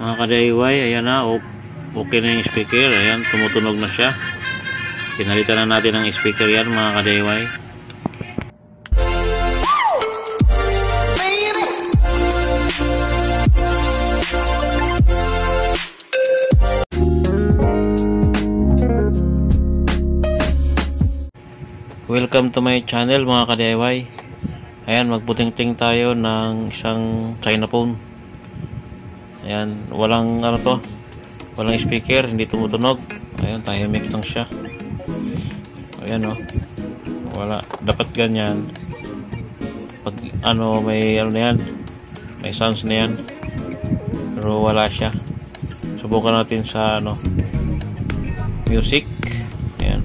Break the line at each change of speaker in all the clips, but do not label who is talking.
Mga ka-DIY, ayan na, okay na yung speaker. Ayan, tumutunog na siya. Pinalitan na natin ang speaker yan, mga ka-DIY. Welcome to my channel mga ka-DIY. Ayan, magputing-ting tayo ng isang China phone. Ayan, walang ano to, walang speaker, hindi tumutunog. Ayan, tahimik lang siya. Ayan oh. Wala, dapat ganyan. Pag ano, may ano na yan, may sounds na yan. Pero wala siya. Subukan natin sa ano, music. Ayan.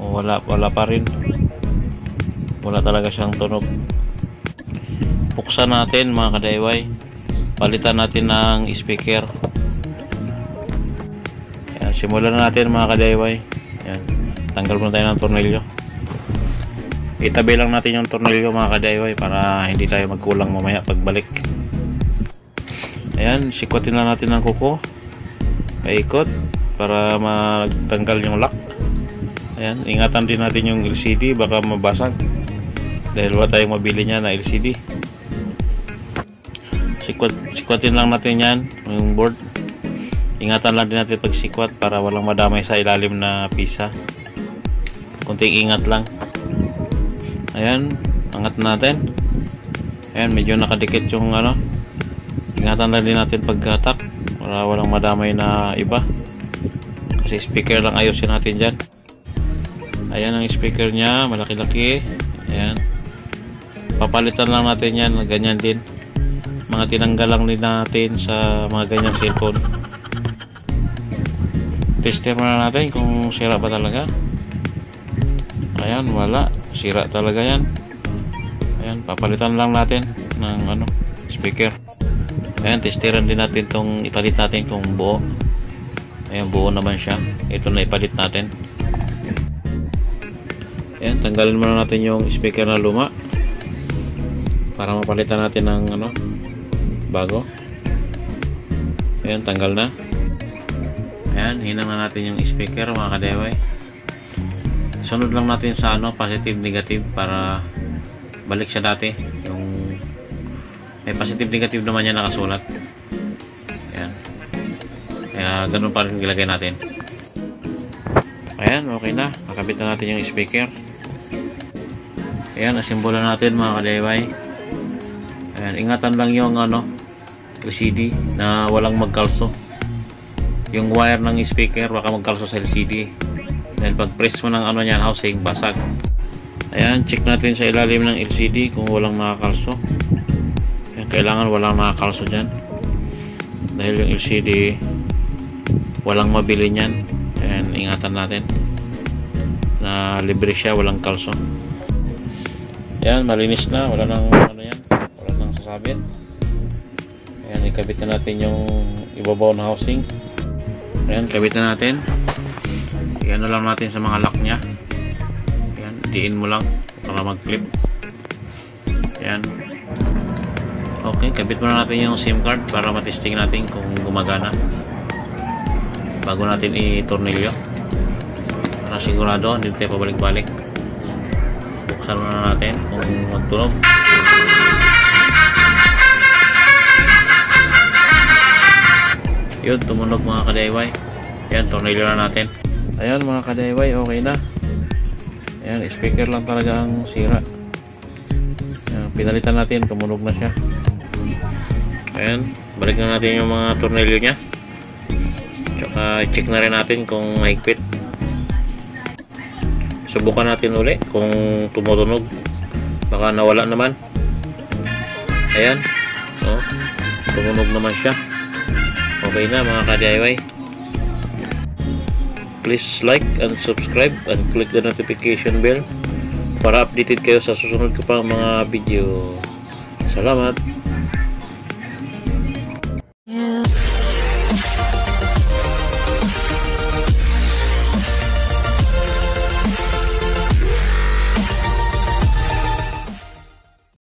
O, wala, wala pa rin. Wala talaga siyang tunog. Buksan natin mga kadayway. Palitan natin ng speaker. Ayan, simulan na natin mga kadayway. Ayan. Tanggal muna tayo ng tornilyo. Itabi lang natin yung tornilyo mga kadayway para hindi tayo magkulang mamaya pagbalik. Ayan, sikwatin lang natin ng kuko. Paikot para magtanggal yung lock. Ayan, ingatan din natin yung LCD baka mabasag. Dahil wala tayong mabili niya na LCD. Sikwat, sikwatin lang natin yan, yung board. Ingatan lang din natin pag sikwat para walang madamay sa ilalim na pisa. Kunting ingat lang. Ayan, angat natin. Ayan, medyo nakadikit yung ano. Ingatan lang din natin pagkatak para walang madamay na iba. Kasi speaker lang ayusin natin dyan. Ayan ang speaker niya, malaki-laki. Ayan. Papalitan lang natin yan, ganyan din. Mga tinanggal lang din natin sa mga ganyang cellphone. Tester muna natin kung sira ba talaga. Ayan, wala. Sira talaga yan. Ayan, papalitan lang natin ng ano, speaker. Ayan, testeran din natin tong ipalit natin kung buo. Ayan, buo naman siya. Ito na ipalit natin. Ayan, tanggalin muna natin yung speaker na luma para mapalitan natin ng ano bago. Ayan, tanggal na. Ayan, hinang na natin yung speaker mga kadeway. Sunod lang natin sa ano, positive negative para balik siya dati. Yung may positive negative naman yan nakasulat. Ayan. Kaya ganun pa rin ilagay natin. Ayan, okay na. Nakabit na natin yung speaker. Ayan, asimbola natin mga ka-DIY. Ayan, ingatan lang yung ano, LCD na walang magkalso. Yung wire ng speaker baka magkalso sa LCD. Dahil pag press mo ng ano niyan, housing, basag. Ayan, check natin sa ilalim ng LCD kung walang nakakalso. Ayan, kailangan walang nakakalso dyan. Dahil yung LCD walang mabili niyan. Ayan, ingatan natin na libre siya, walang kalso. Ayan, malinis na. Wala nang ano yan. Wala nang sasabit. Ayan, ikabit na natin yung ibabaw na housing. Ayan, kabit na natin. Ayan na lang natin sa mga lock niya. Ayan, diin mo lang para mag-clip. Ayan. Okay, kabit muna natin yung SIM card para matesting natin kung gumagana. Bago natin i-tornilyo. Para sigurado, hindi tayo pabalik-balik buksan muna natin kung magtunog yun tumunog mga ka-DIY yan tornilyo na natin. Ayan mga ka-DIY okay na. Ayan speaker lang talaga ang sira. Ayan, pinalitan natin tumunog na siya. Ayan balik na natin yung mga tornilyo nya tsaka check na rin natin kung mahigpit subukan natin uli kung tumutunog. Baka nawala naman. Ayan oh, tumunog naman siya okay na mga ka-DIY please like and subscribe and click the notification bell para updated kayo sa susunod ko pang mga video. Salamat